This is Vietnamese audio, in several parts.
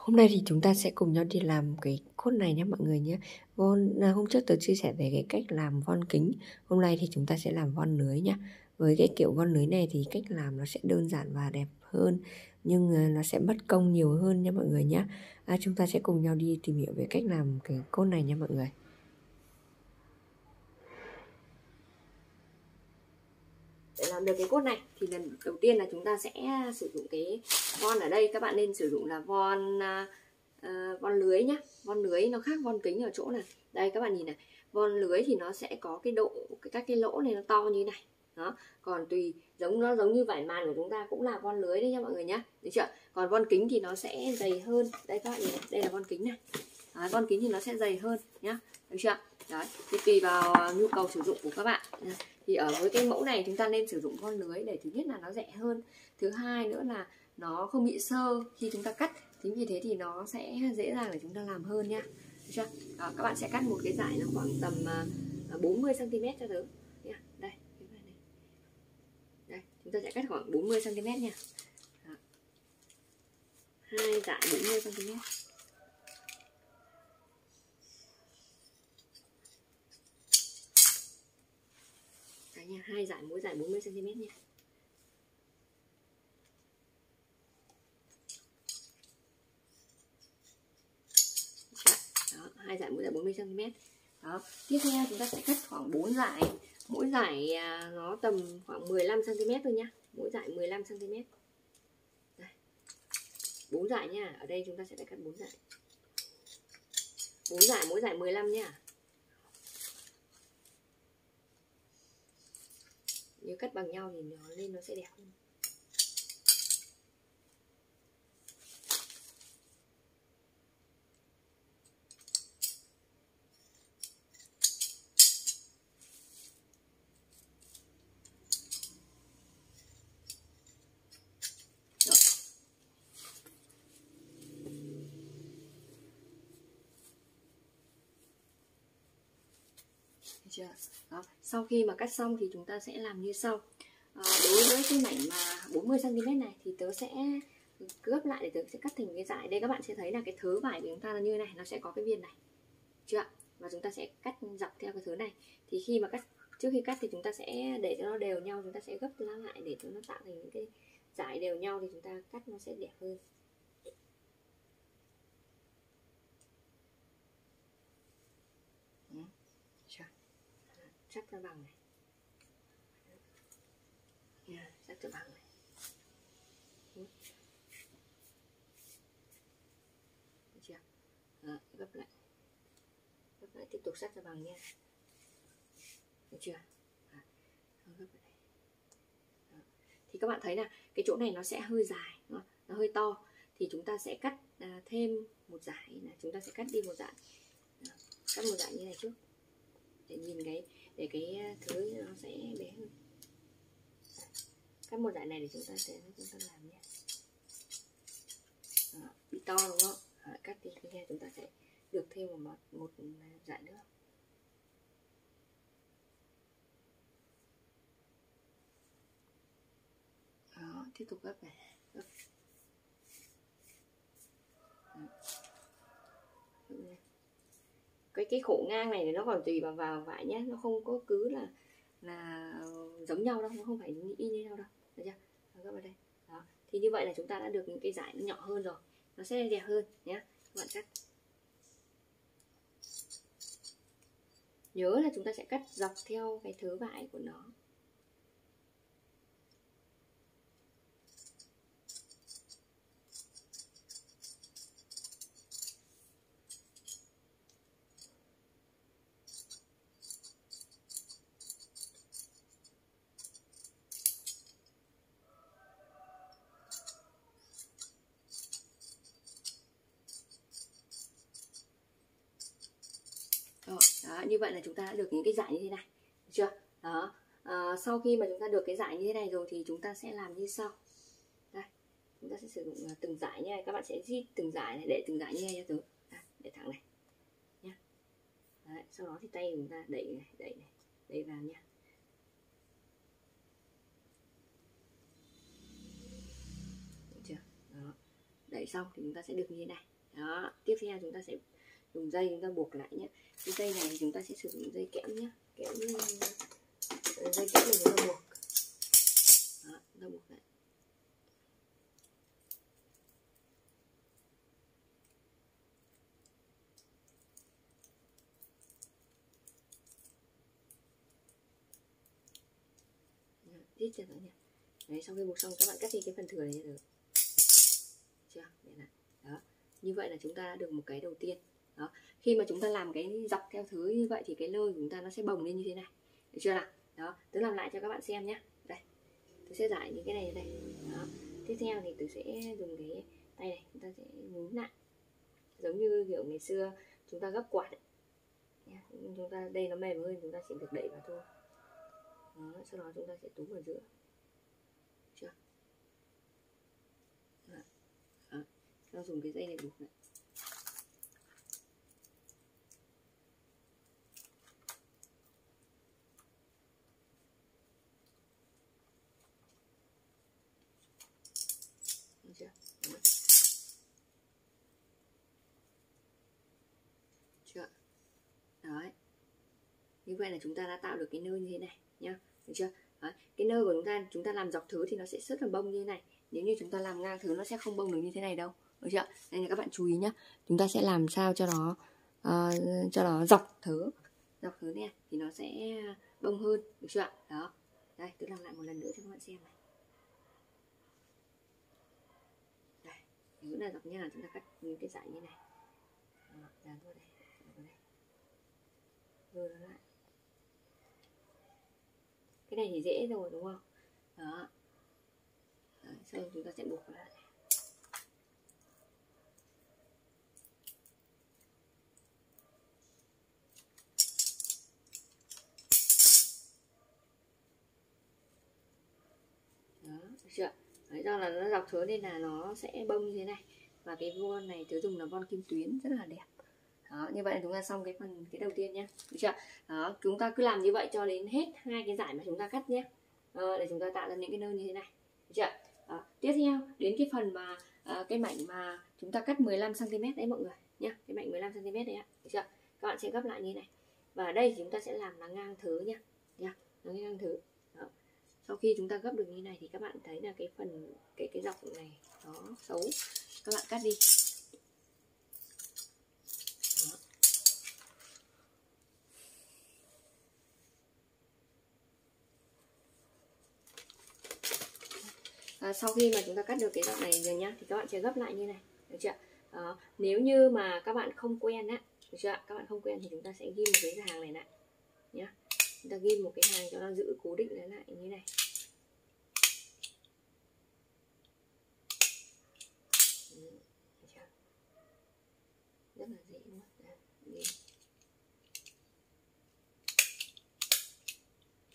Hôm nay thì chúng ta sẽ cùng nhau đi làm cái cốt này nhé mọi người nhé. Von à, hôm trước tôi chia sẻ về cái cách làm von kính. Hôm nay thì chúng ta sẽ làm von lưới nhé. Với cái kiểu von lưới này thì cách làm nó sẽ đơn giản và đẹp hơn nhưng à, nó sẽ mất công nhiều hơn nha mọi người nhé. À, chúng ta sẽ cùng nhau đi tìm hiểu về cách làm cái cốt này nha mọi người. Để làm được cái cốt này thì lần đầu tiên là chúng ta sẽ sử dụng cái von ở đây. Các bạn nên sử dụng là von uh, von lưới nhá. Von lưới nó khác von kính ở chỗ này. Đây các bạn nhìn này. Von lưới thì nó sẽ có cái độ các cái lỗ này nó to như này. Đó. Còn tùy giống nó giống như vải màn của chúng ta cũng là von lưới đấy nha mọi người nhá. Được chưa? Còn von kính thì nó sẽ dày hơn. Đây các bạn nhìn này. Đây là von kính này. Đó, von kính thì nó sẽ dày hơn nhá. Được chưa? Đấy. Thì tùy vào nhu cầu sử dụng của các bạn thì ở với cái mẫu này chúng ta nên sử dụng con lưới để thứ nhất là nó rẻ hơn. Thứ hai nữa là nó không bị sơ khi chúng ta cắt. Chính vì thế thì nó sẽ dễ dàng để chúng ta làm hơn nha. Được chưa? Đó, các bạn sẽ cắt một cái dải nó khoảng tầm à, à, 40 cm cho tớ. Nha đây đây chúng ta sẽ cắt khoảng 40 cm nha. Đó. hai dải 40 cm nha hai giải mỗi giải 40 cm nha. Dạ, đó, hai giải mỗi giải 40 cm đó tiếp theo chúng ta sẽ cắt khoảng 4 giải. Mỗi giải à, nó tầm khoảng 15 cm thôi nha. Mỗi giải 15 cm đây. 4 giải nha ở đây chúng ta sẽ phải cắt 4 giải. 4 giải mỗi giải 15 nha. Nếu cắt bằng nhau thì nó lên nó sẽ đẹp hơn. Chưa? Đó. sau khi mà cắt xong thì chúng ta sẽ làm như sau. À, đối với cái mảnh mà 40 cm này thì tớ sẽ gấp lại để tớ sẽ cắt thành cái dải. Đây các bạn sẽ thấy là cái thớ vải của chúng ta là như này nó sẽ có cái viên này. Chưa và chúng ta sẽ cắt dọc theo cái thớ này. Thì khi mà cắt trước khi cắt thì chúng ta sẽ để cho nó đều nhau chúng ta sẽ gấp lá lại để cho nó tạo thành những cái dải đều nhau thì chúng ta cắt nó sẽ đẹp hơn. Sắp cho bằng này. Nha cho bằng này. Được chưa? Đó, gấp lại. Gấp lại tiếp tục sắt cho bằng nha. Được chưa? À, gấp lại. Đó. thì các bạn thấy là cái chỗ này nó sẽ hơi dài nó, hơi to. Thì chúng ta sẽ cắt à, thêm một dải, là chúng ta sẽ cắt đi một dải, cắt một dải như này trước. Để nhìn cái để cái ờ, thứ nó sẽ bé hơn. Cắt một giải này thì chúng ta sẽ chúng ta làm nhé Đó, bị to đúng không? Đó, cắt đi cái này chúng ta sẽ được thêm một một ừ, giải nữa. Đó, tiếp tục gấp này gấp. Đó cái cái khổ ngang này thì nó còn tùy vào vào vải nhé nó không có cứ là là giống nhau đâu, nó không phải y như nhau đâu, được chưa? Các bạn đây. Đó, thì như vậy là chúng ta đã được những cái giải nó nhỏ hơn rồi, nó sẽ đẹp hơn nhé các bạn cắt. Nhớ là chúng ta sẽ cắt dọc theo cái thứ vải của nó. Là chúng ta đã được những cái giải như thế này được chưa? Đó. À, sau khi mà chúng ta được cái giải như thế này rồi thì chúng ta sẽ làm như sau. Đây chúng ta sẽ sử dụng ờ, từng giải nha các bạn sẽ di từng giải này để từng giải như này cho tớ. Đây, để thẳng này nhá. Đấy, sau đó thì tay chúng ta đẩy này đẩy này đẩy vào nha được chưa? Đó. Đẩy xong thì chúng ta sẽ được như thế này. Đó. Tiếp theo chúng ta sẽ dùng dây chúng ta buộc lại nhé. Cái dây này chúng ta sẽ sử dụng dây kẽm nhé. Kẽm dây kẽm này chúng ta buộc. Đó, chúng ta buộc lại. Tiết cho nó nhỉ đấy sau khi buộc xong các bạn cắt đi cái phần thừa này được. Chưa? Đây này đó. Như vậy là chúng ta đã được một cái đầu tiên đó. Khi mà chúng ta làm cái dọc theo thứ như vậy thì cái lơi của chúng ta nó sẽ bồng lên như thế này. Được chưa nào? Đó tôi làm lại cho các bạn xem nhé. Đây tôi sẽ giải những cái này đây. Đó. Tiếp theo thì tôi sẽ dùng cái tay này chúng ta sẽ nhún lại. Giống như kiểu ngày xưa chúng ta gấp quạt ấy. chúng ta đây nó mềm hơn chúng ta chỉ được đẩy vào thôi. Đó, sau đó chúng ta sẽ túm vào giữa. Chưa? Đó. Đó. Sau dùng cái dây này buộc lại. Như vậy là chúng ta đã tạo được cái nơ như thế này nhá. Được chưa? Đấy. cái nơ của chúng ta chúng ta làm dọc thứ thì nó sẽ rất là bông như thế này. Nếu như chúng ta làm ngang thứ nó sẽ không bông được như thế này đâu. Được chưa? Nên là các bạn chú ý nhá. Chúng ta sẽ làm sao cho nó uh, cho nó dọc thứ. Dọc thứ này thì nó sẽ bông hơn được chưa ạ? Đó. Đây tôi làm lại một lần nữa cho các bạn xem này. Đây nếu là dọc nha chúng ta cắt những cái dải như này. Đó, dán vào đây dán đây. Rồi nó lại cái này thì dễ rồi đúng không? Đó. Đấy, sau chúng ta sẽ buộc lại đó được chưa? Đấy, do là nó dọc thớ nên là nó sẽ bông như thế này. Và cái von này tớ dùng là von kim tuyến rất là đẹp đó như vậy là chúng ta xong cái phần cái đầu tiên nhé. Được chưa? Đó chúng ta cứ làm như vậy cho đến hết hai cái giải mà chúng ta cắt nhé. Ờ, để chúng ta tạo ra những cái nơ như thế này. Được chưa? Đó. tiếp theo đến cái phần mà uh, cái mảnh mà chúng ta cắt 15 cm đấy mọi người nhá. Cái mảnh 15 cm đấy ạ. Được chưa? Các bạn sẽ gấp lại như này. Và ở đây chúng ta sẽ làm là ngang thứ nhá. Nhá nó ngang thứ. Đó. sau khi chúng ta gấp được như này thì các bạn thấy là cái phần cái cái dọc này nó xấu. Các bạn cắt đi. À, sau khi mà chúng ta cắt được cái đoạn này rồi nhá thì các bạn sẽ gấp lại như này. Được chưa đó. Ờ, nếu như mà các bạn không quen á được chưa các bạn không quen thì chúng ta sẽ ghi một cái hàng này lại nhá. Chúng ta ghi một cái hàng cho nó giữ cố định nó lại như này. Rất là dễ luôn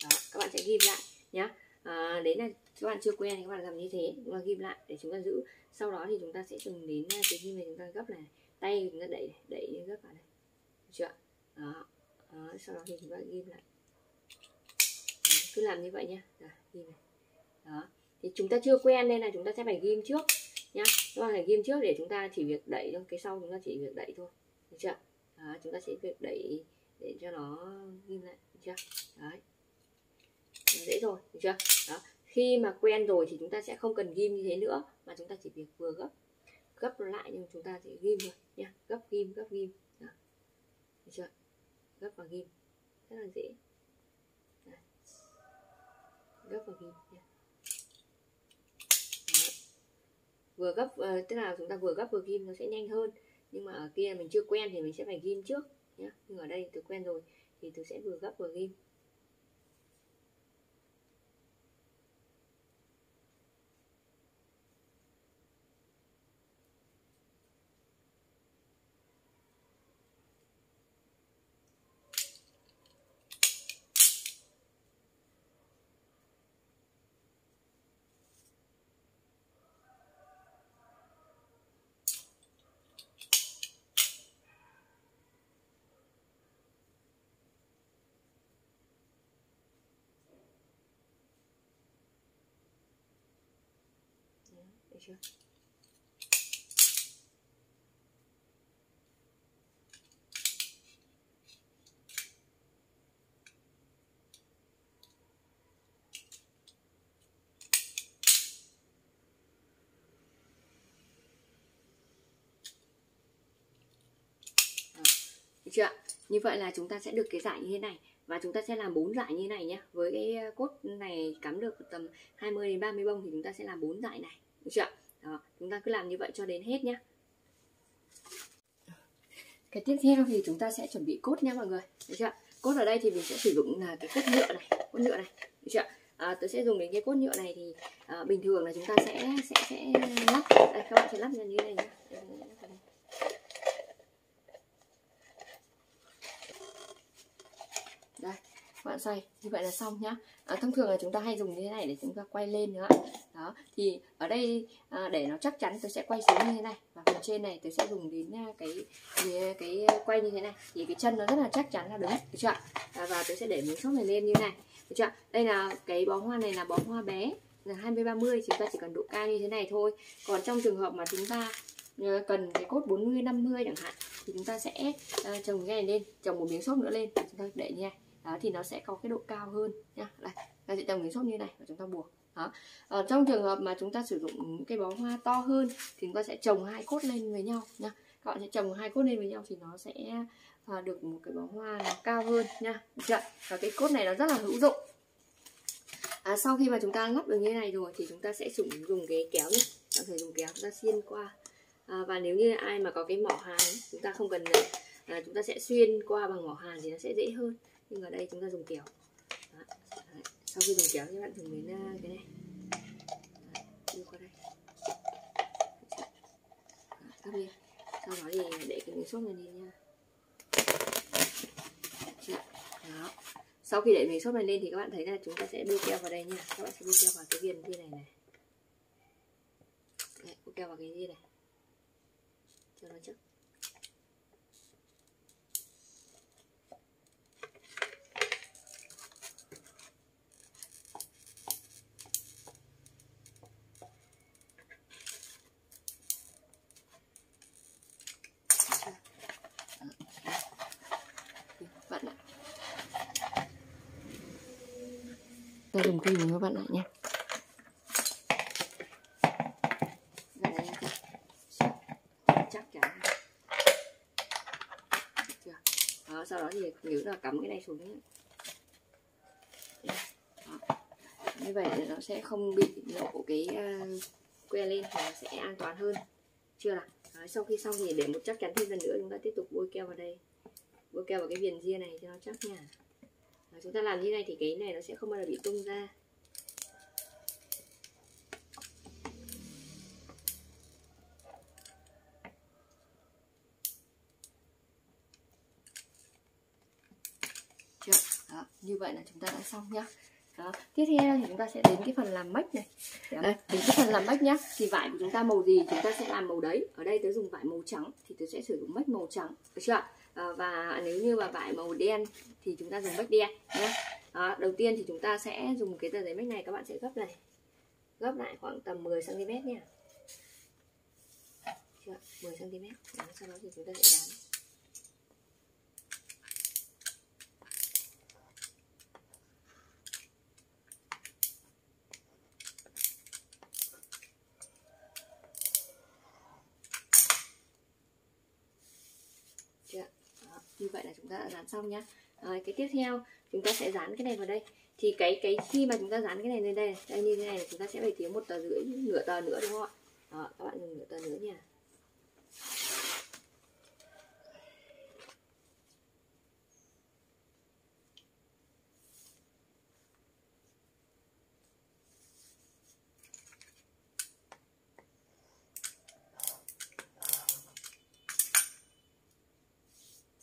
đó các bạn sẽ ghi lại nhá. Ờ, à, đấy là các bạn chưa quen thì các bạn làm như thế chúng ta ghim lại để chúng ta giữ sau đó thì chúng ta sẽ dùng đến cái khi mà chúng ta gấp này tay chúng ta đẩy đẩy gấp vào đây. được chưa đó. đó sau đó thì chúng ta ghim lại đó, cứ làm như vậy nhá rồi ghim này đó thì chúng ta chưa quen nên là chúng ta sẽ phải ghim trước nhá các bạn phải ghim trước để chúng ta chỉ việc đẩy thôi cái sau chúng ta chỉ việc đẩy thôi được chưa đó, chúng ta sẽ việc đẩy để cho nó ghim lại được chưa đấy dễ rồi được chưa khi mà quen rồi thì chúng ta sẽ không cần ghim như thế nữa mà chúng ta chỉ việc vừa gấp gấp lại nhưng chúng ta chỉ ghim thôi nha. Gấp ghim gấp ghim. Đó. được chưa? Gấp và ghim. Rất là dễ. Gấp và ghim nha. Vừa gấp uh, tức là chúng ta vừa gấp vừa ghim nó sẽ nhanh hơn. Nhưng mà ở kia mình chưa quen thì mình sẽ phải ghim trước nhé nhưng ở đây tôi quen rồi thì tôi sẽ vừa gấp vừa ghim. được chưa ờ, chưa? Như vậy là chúng ta sẽ được cái giải như thế này và chúng ta sẽ làm bốn giải như thế này nhé. Với cái ờ, cốt này cắm được tầm 20 đến 30 bông thì chúng ta sẽ làm bốn giải này được chưa đó, chúng ta cứ làm như vậy cho đến hết nhé cái tiếp theo thì chúng ta sẽ chuẩn bị cốt nha mọi người. Được chưa cốt ở đây thì mình sẽ sử dụng là cái cốt nhựa này cốt nhựa này. Được chưa à, tôi sẽ dùng đến cái cốt nhựa này thì à, bình thường là chúng ta sẽ sẽ sẽ lắp. Đây các bạn sẽ lắp như thế này nhé đây các bạn xoay. Như vậy là xong nhá. À, thông thường là chúng ta hay dùng như thế này để chúng ta quay lên nữa đó thì ở đây à, để nó chắc chắn tôi sẽ quay xuống như thế này. Và phần trên này tôi sẽ dùng đến à, cái cái, cái quay như thế này. Thì cái chân nó rất là chắc chắn là đúng được chưa à, và tôi sẽ để miếng xốp này lên như này được chưa đây là cái bó hoa này là bó hoa bé là 20 30 chúng ta chỉ cần độ cao như thế này thôi. Còn trong trường hợp mà chúng ta ờ, cần cái cốt 40 50 chẳng hạn thì chúng ta sẽ uh, trồng cái này lên trồng một miếng xốp nữa lên. Chúng ta để như này. Đó thì nó sẽ có cái độ cao hơn nhá đây ta sẽ trồng miếng xốp như này và chúng ta buộc đó. Ở trong trường hợp mà chúng ta sử dụng cái bó hoa to hơn thì chúng ta sẽ trồng hai cốt lên với nhau nha. Các bạn sẽ trồng hai cốt lên với nhau thì nó sẽ à, được một cái bó hoa nó cao hơn nha. Được chưa và cái cốt này nó rất là hữu dụng. À, sau khi mà chúng ta lắp được như thế này rồi thì chúng ta sẽ dùng dùng cái kéo nhé có thể dùng kéo chúng ta xiên qua. À, và nếu như ai mà có cái mỏ hàn chúng ta không cần à, chúng ta sẽ xuyên qua bằng mỏ hàn thì nó sẽ dễ hơn. Nhưng ở đây chúng ta dùng kéo sau khi dùng kéo thì bạn dùng đến à, cái này. Đấy. qua đây. Đó, lên sau đó thì để cái miếng xốp này lên nha. Đó. Sau khi để miếng xốp này lên thì các bạn thấy là chúng ta sẽ đưa keo vào đây nha. Các bạn sẽ đưa keo vào cái viên như này này. Đấy, keo vào cái gì này. Cho nó chắc ta dùng kim với các bạn lại nha, chắc chắn. Đó, ờ, sau đó thì nhớ là cắm cái này xuống đấy như vậy là nó sẽ không bị lộ cái uh, que lên thì nó sẽ an toàn hơn. Chưa nào? Đấy, sau khi xong thì để một chắc chắn thêm lần nữa chúng ta tiếp tục bôi keo vào đây. Bôi keo vào cái viền ria này cho nó chắc nha. Đấy, chúng ta làm như này thì cái này nó sẽ không bao giờ bị tung ra chưa đó, như vậy là chúng ta đã xong nhá. Đó. tiếp theo thì chúng ta sẽ đến cái phần làm mách này. Đây, đến cái phần làm mách nhá. Thì vải của chúng ta màu gì chúng ta sẽ làm màu đấy. Ở đây tớ dùng vải màu trắng thì tớ sẽ sử dụng mách màu trắng. Được chưa à, và nếu như mà vải màu đen thì chúng ta dùng mách đen nhé đó, đầu tiên thì chúng ta sẽ dùng cái tờ giấy mách này các bạn sẽ gấp này. Gấp lại khoảng tầm 10 cm nha. Chưa 10 cm đó, sau đó thì chúng ta sẽ dán như vậy là chúng ta đã dán xong nhá. Rồi, cái tiếp theo, chúng ta sẽ dán cái này vào đây. Thì cái cái khi mà chúng ta dán cái này lên đây đây như thế này chúng ta sẽ phải thiếu một tờ rưỡi, nửa tờ nữa, đúng không ạ? Đó, các bạn dùng nửa tờ nữa nha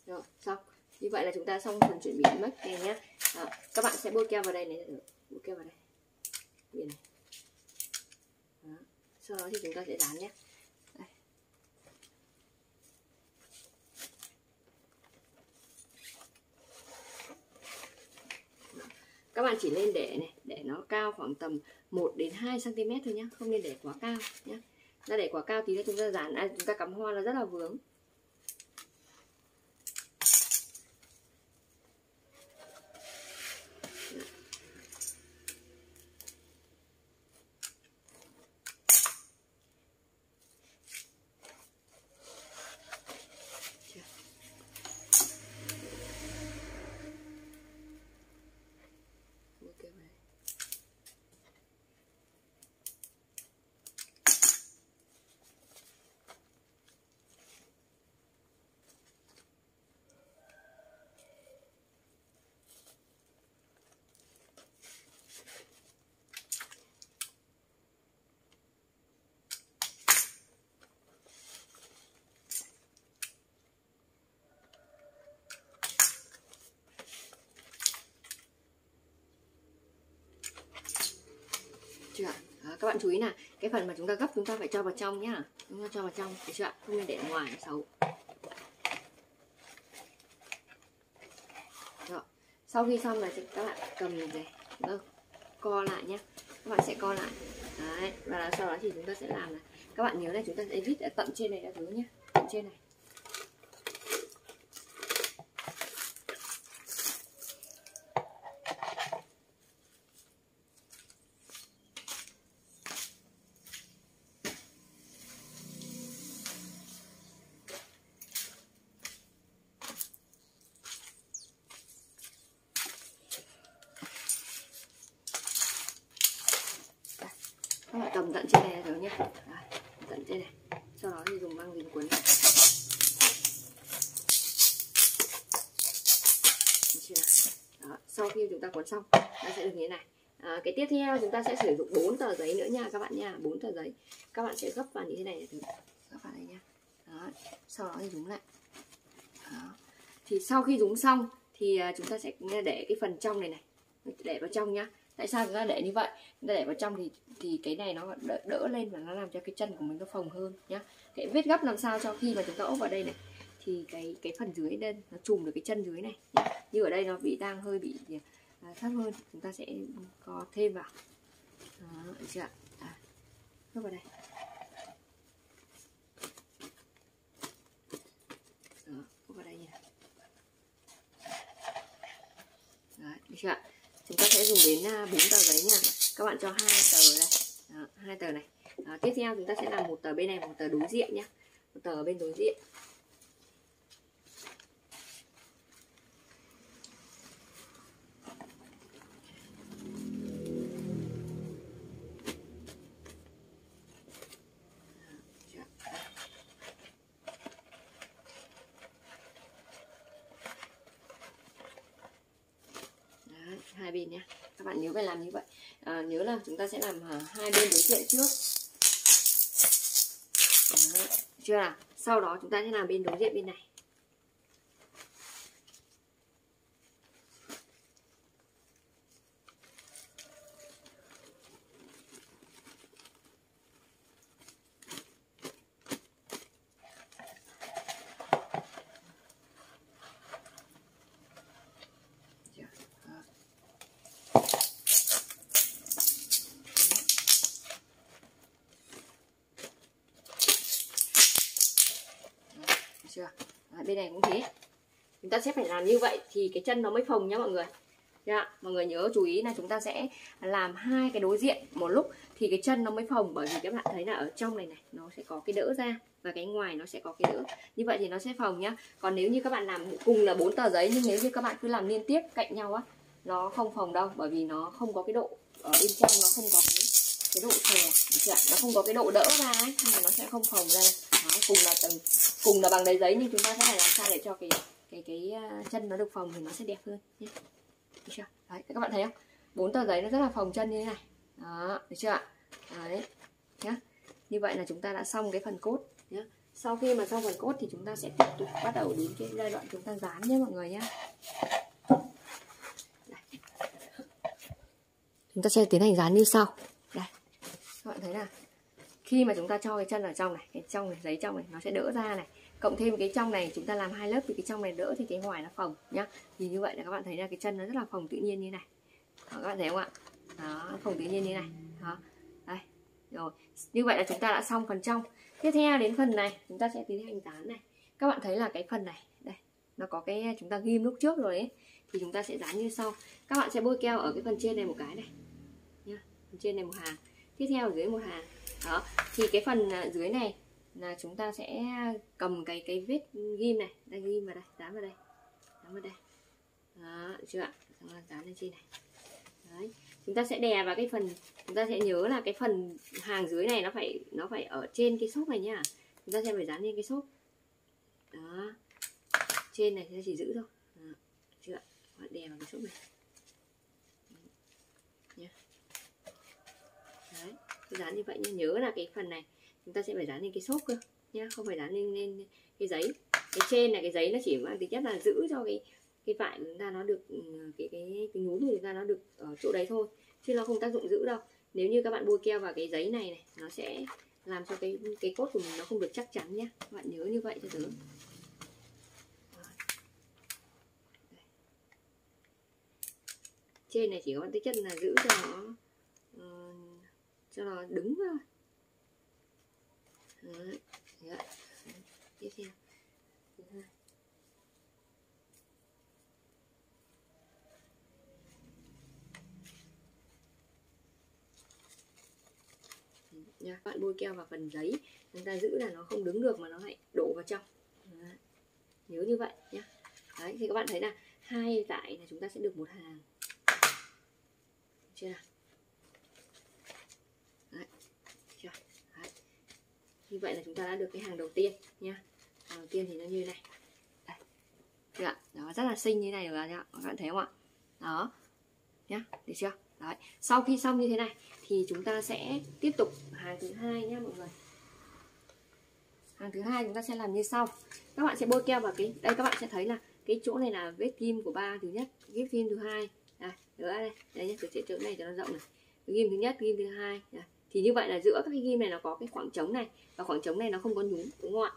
rồi xong như vậy là chúng ta xong phần chuẩn bị mất này nhé à, các bạn sẽ bôi keo vào đây này. Ừ, bôi keo vào đây. Biển này. Đó. sau đó thì chúng ta sẽ dán nhé đây. các bạn chỉ lên để này để nó cao khoảng tầm 1 đến 2 cm thôi nhé không nên để quá cao nhé ra để quá cao thì chúng ta dán à, chúng ta cắm hoa là rất là vướng. Bạn chú ý là cái phần mà chúng ta gấp chúng ta phải cho vào trong nhá. Chúng ta cho vào trong, được chưa ạ? Không nên để ngoài, xấu. Rồi. sau khi xong là các bạn cầm này đâu vâng, co lại nhé các bạn sẽ co lại. Đấy, và sau đó thì chúng ta sẽ làm là các bạn nhớ là chúng ta sẽ viết ở tận trên này là thứ nhé tận trên này. Tiếp theo chúng ta sẽ sử dụng bốn tờ giấy nữa nha các bạn nha. Bốn tờ giấy. Các bạn sẽ gấp vào như thế này để gấp vào đây nha. Đó. sau đó thì đúng lại. Đó. thì sau khi đúng xong thì à, chúng ta sẽ để cái phần trong này này. Để vào trong nhá. Tại sao chúng ta để như vậy? Chúng ta để vào trong thì thì cái này nó đỡ, đỡ lên và nó làm cho cái chân của mình nó phồng hơn nhá. Cái vết gấp làm sao cho khi mà chúng ta ốp vào đây này thì cái cái phần dưới đây nó chùm được cái chân dưới này nhá. như ở đây nó bị đang hơi bị à, thấp hơn chúng ta sẽ có thêm vào. Đó, được chưa ạ? À, vào đây. Đó, vào đây nha. Đấy, được chưa ạ? Chúng ta sẽ dùng đến à, bốn tờ giấy nha. Các bạn cho hai tờ đây. Hai tờ này. Đó, tiếp theo chúng ta sẽ làm một tờ bên này một tờ đối diện nhé một tờ bên đối diện. Các bạn nhớ phải làm như vậy. À, nhớ là chúng ta sẽ làm ờ, hai bên đối diện trước. Đấy, chưa nào? Sau đó chúng ta sẽ làm bên đối diện bên này Chưa? Đó. Đấy, được chưa Đấy, bên này cũng thế chúng ta sẽ phải làm như vậy thì cái chân nó mới phồng nhá mọi người. Dạ, mọi người nhớ chú ý là chúng ta sẽ làm hai cái đối diện một lúc thì cái chân nó mới phồng bởi vì các bạn thấy là ở trong này này nó sẽ có cái đỡ ra và cái ngoài nó sẽ có cái đỡ. Như vậy thì nó sẽ phồng nhá. Còn nếu như các bạn làm cùng là bốn tờ giấy nhưng nếu như các bạn cứ làm liên tiếp cạnh nhau á nó không phồng đâu bởi vì nó không có cái độ ở bên trong nó không có cái cái độ chè, nó không có cái độ đỡ ra ấy nên là nó sẽ không phồng ra. Đó, cùng là tầng cùng là bằng đầy giấy nhưng chúng ta sẽ phải làm sao để cho cái cái cái à, chân nó được phồng thì nó sẽ đẹp hơn nhé. Được chưa? Đấy, các bạn thấy không? Bốn tờ giấy nó rất là phồng chân như thế này. Đó, được chưa ạ? Đấy, nhá. Như vậy là chúng ta đã xong cái phần cốt nhé sau khi mà xong phần cốt thì chúng ta sẽ tiếp tục bắt đầu đến cái giai đoạn chúng ta dán nhé mọi người nhé chúng ta sẽ tiến hành dán như sau. Đây. Các bạn thấy là khi mà chúng ta cho cái chân ở trong này, cái trong này, giấy trong này, nó sẽ đỡ ra này cộng thêm cái trong này chúng ta làm hai lớp thì cái trong này đỡ thì cái ngoài nó phồng nhá. Thì như vậy là các bạn thấy là cái chân nó rất là phồng tự nhiên như này. Đó, các bạn thấy không ạ? Đó phồng tự nhiên như này. Đó đây rồi. Như vậy là chúng ta đã xong phần trong. Tiếp theo đến phần này chúng ta sẽ tiến hành dán này. Các bạn thấy là cái phần này đây nó có cái chúng ta ghim lúc trước rồi ấy thì chúng ta sẽ dán như sau. Các bạn sẽ bôi keo ở cái phần trên này một cái này nhá. Phần trên này một hàng tiếp theo ở dưới một hàng. Đó thì cái phần à, dưới này là chúng ta sẽ cầm cái cái vết ghim này. Đây, ghim vào đây, dán vào đây. Dán vào đây. Đó, được chưa ạ? Dán lên trên này. Đấy. Chúng ta sẽ đè vào cái phần, chúng ta sẽ nhớ là cái phần hàng dưới này nó phải nó phải ở trên cái xốp này nhá. Chúng ta sẽ phải dán lên cái xốp. Đó. Trên này chúng ta chỉ giữ thôi. Đó. chưa ạ? Bạn đè vào cái xốp này. Nhá. Đấy. Dán như vậy nhá. Nhớ là cái phần này chúng ta sẽ phải dán lên cái xốp cơ nhá không phải dán lên lên cái giấy. Cái trên này cái giấy nó chỉ mang tính chất là giữ cho cái cái vải chúng ta nó được ừ, cái cái cái nhún của chúng ta nó được ở chỗ đấy thôi chứ nó không tác dụng giữ đâu. Nếu như các bạn bôi keo vào cái giấy này này nó sẽ làm cho cái cái cốt của mình nó không được chắc chắn nhé các bạn nhớ như vậy cho tớ trên này chỉ có tính chất là giữ cho nó uh, cho nó đứng thôi. Đấy. Đấy. tiếp theo thứ hai nha bạn bôi keo vào phần giấy chúng ta giữ là nó không đứng được mà nó lại đổ vào trong Đấy. nhớ như vậy nhé đấy, thì các bạn thấy là hai dải là chúng ta sẽ được một hàng chưa nào đấy. chưa đấy như vậy là chúng ta đã được cái hàng đầu tiên nha hàng đầu tiên thì nó như này. Đây. ạ đó rất là xinh như này rồi các bạn thấy không ạ? Đó. Nhá, được chưa? Đấy. Sau khi xong như thế này thì chúng ta sẽ tiếp tục hàng thứ hai nhá mọi người. Hàng thứ hai chúng ta sẽ làm như sau. Các bạn sẽ bôi keo vào cái, đây các bạn sẽ thấy là cái chỗ này là vết kim của ba thứ nhất vết kim thứ hai. Đây nữa đây đây nhé sẽ chỗ này cho nó rộng này. Ghim thứ nhất, ghim thứ hai. Đây thì như vậy là giữa các cái ghim này nó có cái khoảng trống này và khoảng trống này nó không có nhúng đúng không ạ?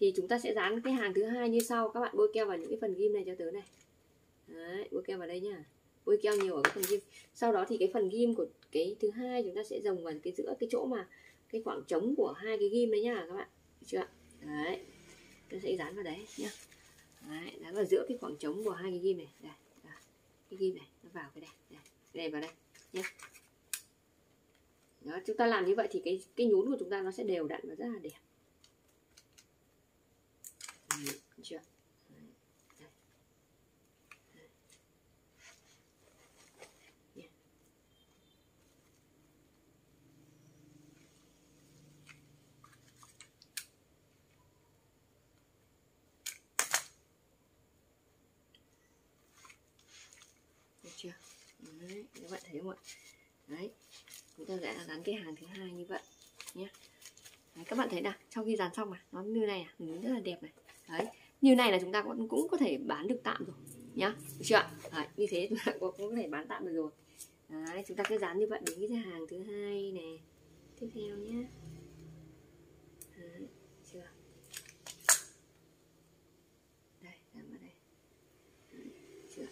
Thì chúng ta sẽ dán cái hàng thứ hai như sau các bạn bôi keo vào những cái phần ghim này cho tớ này. Đấy, bôi keo vào đây nhá. Bôi keo nhiều ở cái phần ghim. Sau đó thì cái phần ghim của cái thứ hai chúng ta sẽ dồn vào cái giữa cái chỗ mà cái khoảng trống của hai cái ghim đấy nhá các bạn. Được chưa đấy tôi sẽ dán vào đấy nhá. Đấy, dán vào giữa cái khoảng trống của hai cái ghim này. Đây, đây. cái ghim này nó vào cái này. Đây, cái này vào đây nhé đó, chúng ta làm như vậy thì cái cái nhún của chúng ta nó sẽ đều đặn và rất là đẹp. Chưa? Chưa? Đấy, các bạn thấy không ạ? Đấy chúng ta sẽ dán cái hàng thứ hai như vậy nhé đấy, các bạn thấy nào trong khi dán xong mà nó như này à rất là đẹp này. Đấy như này là chúng ta cũng cũng có thể bán được tạm rồi nhá. Được chưa đấy, như thế chúng ta cũng có thể bán tạm được rồi. Đấy chúng ta cứ dán như vậy đến cái hàng thứ hai này. Tiếp theo nhé đấy, chưa đây dán vào đây đấy, chưa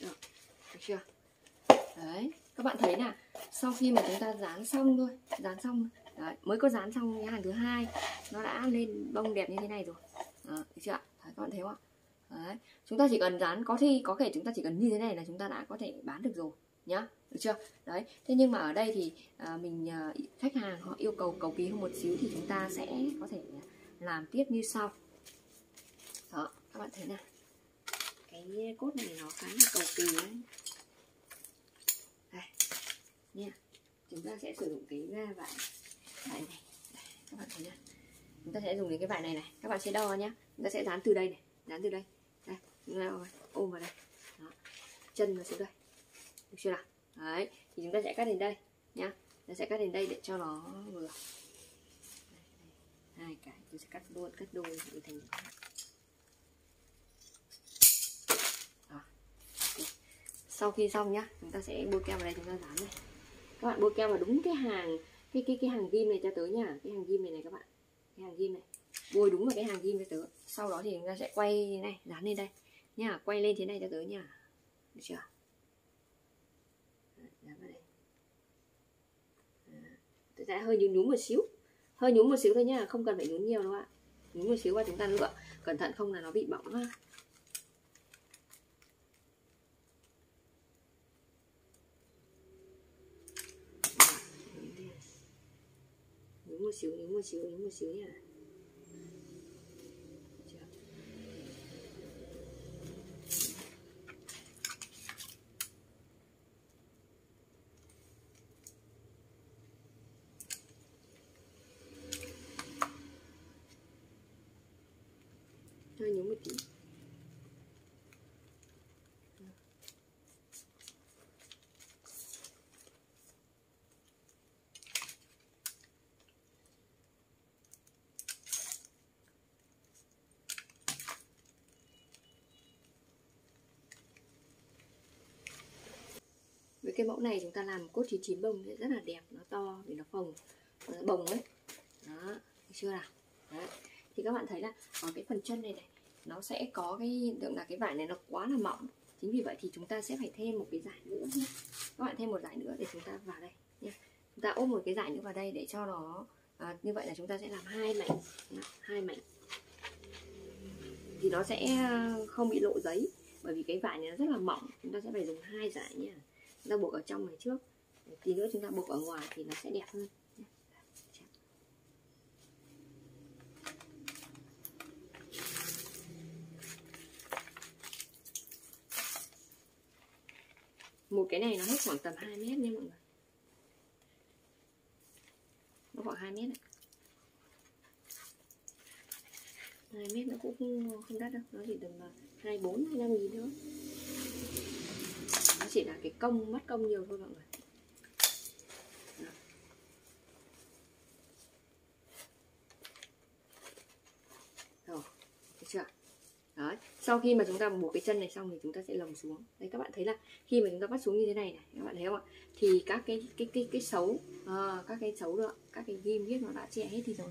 được chưa đấy các bạn thấy là sau khi mà chúng ta dán xong thôi dán xong. Đấy, mới có dán xong cái hàng thứ hai. Nó đã lên bông đẹp như thế này rồi. Đó, được chưa đấy, các bạn thấy không ạ? Đấy chúng ta chỉ cần dán có thi có thể chúng ta chỉ cần như thế này là chúng ta đã có thể bán được rồi nhá. Được chưa? Đấy thế nhưng mà ở đây thì à, mình à, khách hàng họ yêu cầu cầu kỳ hơn một xíu thì chúng ta sẽ có thể làm tiếp như sau. Đó các bạn thấy nào. Cái cốt này nó khá là cầu kỳ đấy nha, chúng ta sẽ sử dụng cái vải. Vải này. Các bạn thấy nha chúng ta sẽ dùng đến cái vải này này. Các bạn sẽ đo nhá. Chúng ta sẽ dán từ đây này. Dán từ đây. Đây, chúng ta ôm vào đây. Đó. chân nó xuống đây. Được chưa nào? Đấy, thì chúng ta sẽ cắt đến đây nhá. Nó ta sẽ cắt đến đây để cho nó vừa. Hai cái. Tôi sẽ cắt luôn cắt đôi để thành sau khi xong nhá, chúng ta sẽ bôi keo vào đây, chúng ta dán này các bạn bôi keo vào đúng cái hàng, cái cái cái hàng ghim này cho tới nha. Cái hàng ghim này này các bạn. Cái hàng ghim này. Bôi đúng vào cái hàng ghim cho tớ. Sau đó thì chúng ta sẽ quay này, dán lên đây. Nha, quay lên thế này cho tớ nha. Được chưa? Dán vào đây. Tôi sẽ hơi nhún nhún một xíu. Hơi nhún một xíu thôi nha, không cần phải nhún nhiều đâu ạ. Nhún một xíu và chúng ta lựa. Cẩn thận không là nó bị bỏng ha. xíu nhúng một xíu nhúng một xíu nhỉ nhúng một tí với cái mẫu này chúng ta làm cốt 99 bông thì rất là đẹp nó to vì nó phồng nó bồng ấy. Đó được chưa nào? Đó. thì các bạn thấy là ở cái phần chân này này nó sẽ có cái hiện tượng là cái vải này nó quá là mỏng. Chính vì vậy thì chúng ta sẽ phải thêm một cái giải nữa nhé. Các bạn thêm một giải nữa để chúng ta vào đây nhé. Chúng ta ốp một cái giải nữa vào đây để cho nó à, như vậy là chúng ta sẽ làm hai mảnh. Hai mảnh. Thì nó sẽ à, không bị lộ giấy bởi vì cái vải này nó rất là mỏng. Chúng ta sẽ phải dùng hai giải nhé ta buộc ở trong này trước. Tí nữa chúng ta buộc ở ngoài thì nó sẽ đẹp hơn. Một cái này nó hết khoảng tầm 2 mét nha mọi người. Nó khoảng 2 mét ạ. 2 mét nó cũng không đắt đâu. Nó chỉ tầm à, 24 25 nghìn thôi chỉ là cái công mất công nhiều thôi mọi người. Rồi được chưa? Đấy. sau khi mà chúng ta buộc cái chân này xong thì chúng ta sẽ lồng xuống. Đấy các bạn thấy là khi mà chúng ta bắt xuống như thế này này các bạn thấy không ạ? Thì các cái cái cái cái xấu à, các cái xấu đó các cái ghim viết nó đã che hết đi rồi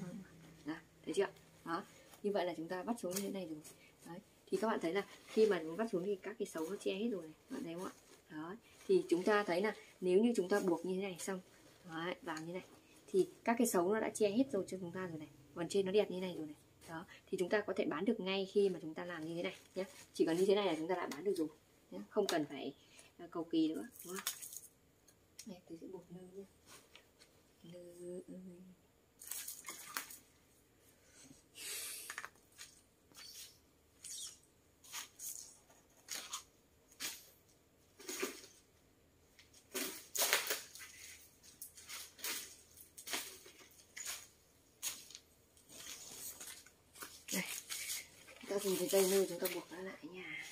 đó, thấy chưa? Đó như vậy là chúng ta bắt xuống như thế này rồi. Đấy thì các bạn thấy là khi mà chúng bắt xuống thì các cái xấu nó che hết rồi này các bạn thấy không ạ? Đó thì chúng ta thấy là nếu như chúng ta buộc như thế này xong đấy, vào như này thì các cái xấu nó đã che hết rồi cho chúng ta rồi này còn trên nó đẹp như thế này rồi này. Đó thì chúng ta có thể bán được ngay khi mà chúng ta làm như thế này nhé chỉ cần như thế này là chúng ta đã bán được rồi nhé? không cần phải à, cầu kỳ nữa đúng không? Này tôi sẽ buộc nơ nhé nơ ơi ta dùng cái dây nơ chúng ta buộc nó lại nha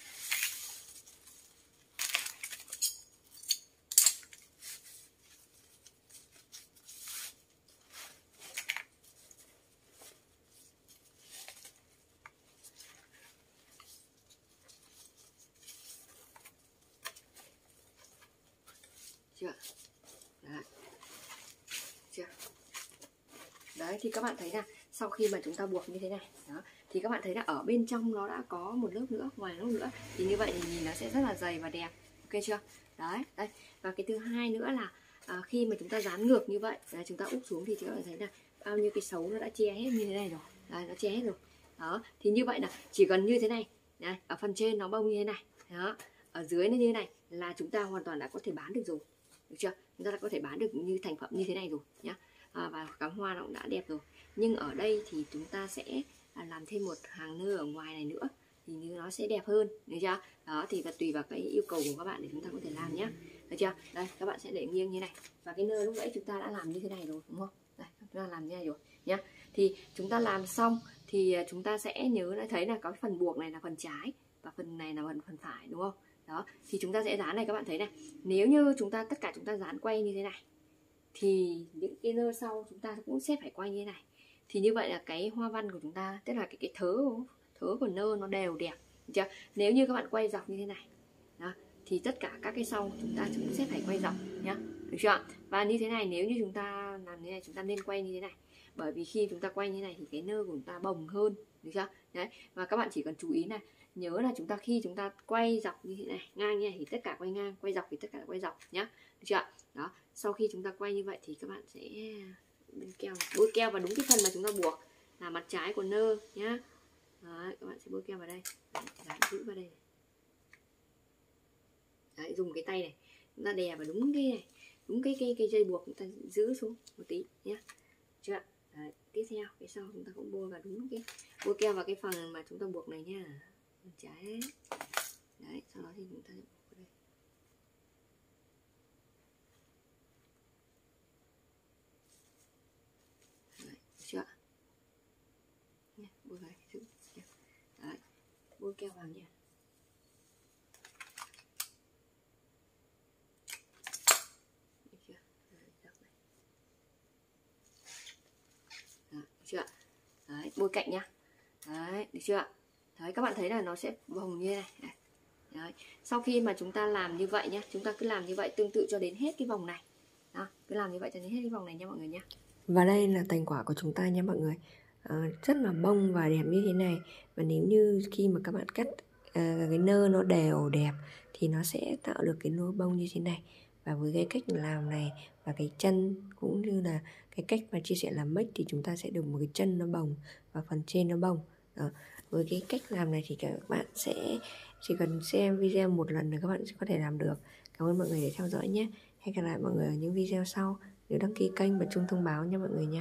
chưa đấy chưa đấy thì các bạn thấy là sau khi mà chúng ta buộc như thế này đó thì các bạn thấy là ở bên trong nó đã có một lớp nữa ngoài lớp nữa thì như vậy thì nhìn nó sẽ rất là dày và đẹp ok chưa? Đấy đây. Và cái thứ hai nữa là à, khi mà chúng ta dán ngược như vậy là chúng ta úp xuống thì các bạn thấy là bao nhiêu cái xấu nó đã che hết như thế này rồi đấy, nó che hết rồi. Đó thì như vậy là chỉ cần như thế này này ở phần trên nó bông như thế này đó ở dưới nó như thế này là chúng ta hoàn toàn đã có thể bán được rồi được chưa? Chúng ta đã có thể bán được như thành phẩm như thế này rồi nhá à, và cắm hoa nó cũng đã đẹp rồi. Nhưng ở đây thì chúng ta sẽ à, làm thêm một hàng nơ ở ngoài này nữa thì như nó sẽ đẹp hơn được chưa? Đó thì và tùy vào cái yêu cầu của các bạn để chúng ta có thể làm nhé được chưa? Đây các bạn sẽ để nghiêng như này. Và cái nơ lúc nãy chúng ta đã làm như thế này rồi đúng không? Đây chúng ta làm như này rồi nhá. Thì chúng ta làm xong thì à, chúng ta sẽ nhớ đã thấy là có phần buộc này là phần trái và phần này là phần phần phải đúng không? Đó thì chúng ta sẽ dán này các bạn thấy này. Nếu như chúng ta tất cả chúng ta dán quay như thế này thì những cái nơ sau chúng ta cũng sẽ phải quay như thế này. Thì như vậy là cái hoa văn của chúng ta tức là cái cái thớ thớ của nơ nó đều đẹp chưa? Nếu như các bạn quay dọc như thế này đó, thì tất cả các cái sau chúng ta cũng sẽ phải quay dọc nhá được chưa? Và như thế này nếu như chúng ta làm như này chúng ta nên quay như thế này. Bởi vì khi chúng ta quay như này thì cái nơ của chúng ta bồng hơn được chưa? Đấy và các bạn chỉ cần chú ý là nhớ là chúng ta khi chúng ta quay dọc như thế này ngang như này thì tất cả quay ngang quay dọc thì tất cả quay dọc nhá được chưa? Đó sau khi chúng ta quay như vậy thì các bạn sẽ bên keo bôi keo vào đúng cái phần mà chúng ta buộc là mặt trái của nơ nhá. Đấy, các bạn sẽ bôi keo vào đây. Đấy, giữ vào đây Đấy, dùng cái tay này chúng ta đè vào đúng cái này đúng cái cái cái dây buộc chúng ta giữ xuống một tí nhé chưa Đấy, tiếp theo cái sau chúng ta cũng bôi vào đúng cái bôi keo vào cái phần mà chúng ta buộc này nha mặt trái. Đấy sau đó thì chúng ta buộc vào đây Đấy, chưa nha bôi vào giữ đấy bôi keo vào nha. Được chưa? Đấy, bôi cạnh nhá đấy được chưa? Đấy các bạn thấy là nó sẽ vòng như này. Đấy. sau khi mà chúng ta làm như vậy nhá chúng ta cứ làm như vậy tương tự cho đến hết cái vòng này. Đó cứ làm như vậy cho đến hết cái vòng này nha mọi người nhá và đây là thành quả của chúng ta nha mọi người. Ờ, rất là bông và đẹp như thế này. Và nếu như khi mà các bạn cắt uh, cái nơ nó đều đẹp thì nó sẽ tạo được cái nơ bông như thế này. Và với cái cách làm này và cái chân cũng như là cái cách mà chia sẻ làm make thì chúng ta sẽ được một cái chân nó bồng và phần trên nó bông đó. với cái cách làm này thì các bạn sẽ chỉ cần xem video một lần là các bạn sẽ có thể làm được. Cảm ơn mọi người đã theo dõi nhé. Hẹn gặp lại mọi người ở những video sau. Nhớ đăng ký kênh và chuông thông báo nha mọi người nha.